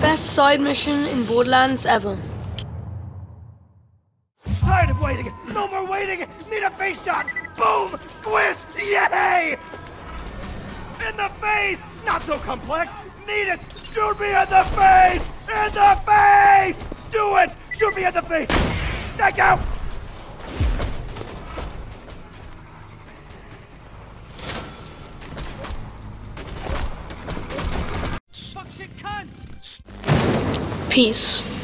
Best side mission in Borderlands ever. Tired of waiting! No more waiting! Need a face shot! Boom! Squish! Yay! In the face! Not so complex! Need it! Shoot me in the face! In the face! Do it! Shoot me in the face! Thank you! Peace.